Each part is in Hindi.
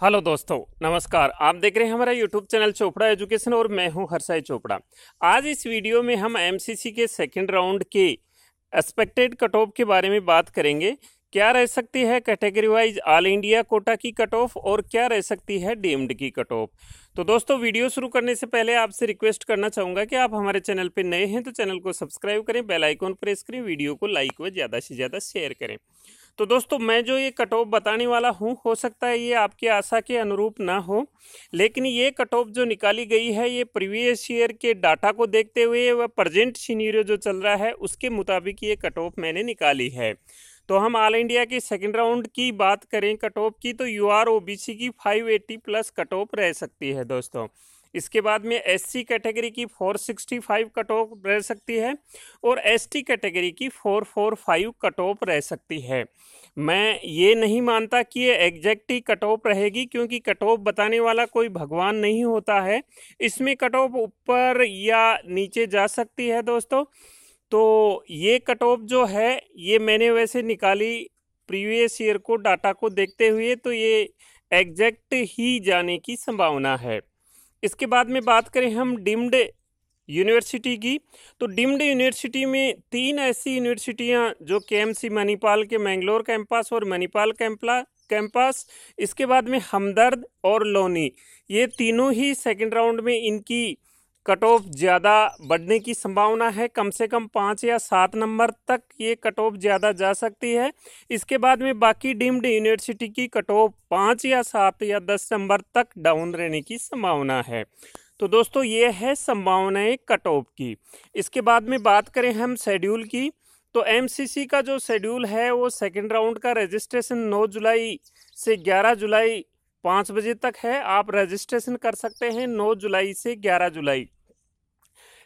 हेलो दोस्तों, नमस्कार। आप देख रहे हैं हमारा यूट्यूब चैनल चोपड़ा एजुकेशन और मैं हूँ हर्षाई चोपड़ा। आज इस वीडियो में हम एमसीसी के सेकंड राउंड के एक्सपेक्टेड कट ऑफ़ के बारे में बात करेंगे। क्या रह सकती है category wise all India quota की कट ऑफ़ और क्या रह सकती है डीम्ड की कट ऑफ़? तो दोस्तों, वीडियो शुरू करने से पहले आपसे रिक्वेस्ट करना चाहूँगा कि आप हमारे चैनल पर नए हैं तो चैनल को सब्सक्राइब करें, बेल आइकॉन प्रेस करें, वीडियो को लाइक व ज़्यादा से ज़्यादा शेयर करें। तो दोस्तों, मैं जो ये कट ऑफ़ बताने वाला हूँ, हो सकता है ये आपकी आशा के अनुरूप ना हो, लेकिन ये कट ऑफ़ जो निकाली गई है, ये प्रीवियस ईयर के डाटा को देखते हुए व प्रजेंट सीनियर जो चल रहा है, उसके मुताबिक ये कट ऑफ़ मैंने निकाली है। तो हम ऑल इंडिया की सेकेंड राउंड की बात करें कट ऑफ़ की तो U R O B C की five eighty plus cut off रह सकती है दोस्तों। इसके बाद में एससी कैटेगरी की 465 कट ऑफ़ रह सकती है और एसटी कैटेगरी की 445 कट ऑफ़ रह सकती है। मैं ये नहीं मानता कि ये एग्जैक्ट ही कट ऑफ़ रहेगी, क्योंकि कट ऑफ़ बताने वाला कोई भगवान नहीं होता है। इसमें कट ऑफ़ ऊपर या नीचे जा सकती है दोस्तों। तो ये कट ऑफ़ जो है, ये मैंने वैसे निकाली प्रीवियस ईयर को डाटा को देखते हुए तो ये एग्जैक्ट ही जाने की संभावना है। इसके बाद में बात करें हम डिम्ड यूनिवर्सिटी की तो डिम्ड यूनिवर्सिटी में तीन ऐसी यूनिवर्सिटियाँ जो के एम सी मणिपाल के मैंगलोर कैंपस और मणिपाल कैंपला कैंपस इसके बाद में हमदर्द और लोनी ये तीनों ही सेकंड राउंड में इनकी कट ऑफ़ ज़्यादा बढ़ने की संभावना है। कम से कम पाँच या सात नंबर तक ये कट ऑफ़ ज़्यादा जा सकती है। इसके बाद में बाकी डीम्ड यूनिवर्सिटी की कट ऑफ़ पाँच या सात या दस नंबर तक डाउन रहने की संभावना है। तो दोस्तों, ये है संभावनाएँ कट ऑफ़ की। इसके बाद में बात करें हम शेड्यूल की। तो एमसीसी का जो शेड्यूल है, वो सेकेंड राउंड का रजिस्ट्रेशन नौ जुलाई से ग्यारह जुलाई पाँच बजे तक है। आप रजिस्ट्रेशन कर सकते हैं नौ जुलाई से ग्यारह जुलाई।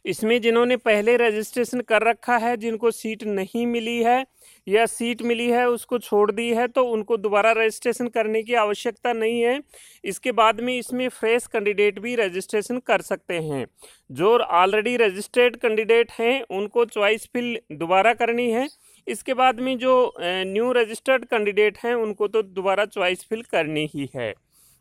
इसमें जिन्होंने पहले रजिस्ट्रेशन कर रखा है, जिनको सीट नहीं मिली है, या सीट मिली है, उसको छोड़ दी है तो उनको दोबारा रजिस्ट्रेशन करने की आवश्यकता नहीं है। इसके बाद में इसमें फ्रेश कैंडिडेट भी रजिस्ट्रेशन कर सकते हैं। जो ऑलरेडी रजिस्टर्ड कैंडिडेट हैं, उनको चॉइस फिल दोबारा करनी है। इसके बाद में जो न्यू रजिस्टर्ड कैंडिडेट हैं, उनको तो दोबारा चॉइस फिल करनी ही है।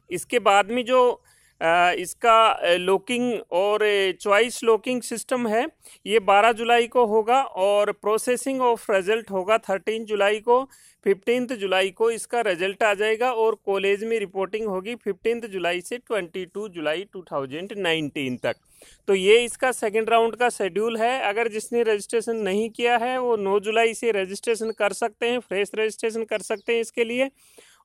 इसके बाद में जो इसका लॉकिंग और चॉइस लॉकिंग सिस्टम है। ये 12 जुलाई को होगा और प्रोसेसिंग ऑफ़ रिज़ल्ट होगा 13 जुलाई को फिफ्टींथ जुलाई को इसका रिज़ल्ट आ जाएगा और कॉलेज में रिपोर्टिंग होगी फिफ्टींथ जुलाई से 22 जुलाई 2019 तक। तो ये इसका सेकेंड राउंड का शेड्यूल है। अगर जिसने रजिस्ट्रेशन नहीं किया है, वो 9 जुलाई से रजिस्ट्रेशन कर सकते हैं फ्रेश रजिस्ट्रेशन कर सकते हैं इसके लिए।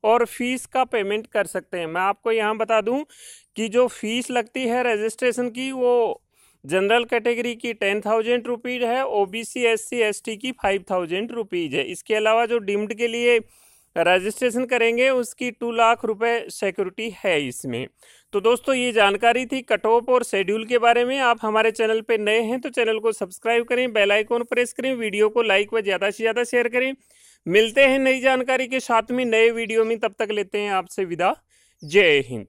और फ़ीस का पेमेंट कर सकते हैं। मैं आपको यहाँ बता दूँ कि जो फ़ीस लगती है रजिस्ट्रेशन की, वो जनरल कैटेगरी की टेन थाउज़ेंड रुपीज़ है O B C S C S T की फाइव थाउज़ेंड रुपीज़ है। इसके अलावा जो डिम्ड के लिए रजिस्ट्रेशन करेंगे, उसकी टू लाख रुपए सिक्योरिटी है इसमें। तो दोस्तों, ये जानकारी थी कट ऑफ़ और शेड्यूल के बारे में। आप हमारे चैनल पे नए हैं तो चैनल को सब्सक्राइब करें, बेल आइकॉन प्रेस करें, वीडियो को लाइक व ज़्यादा से ज़्यादा शेयर करें। मिलते हैं नई जानकारी के साथ में नए वीडियो में। तब तक लेते हैं आपसे विदा। जय हिंद।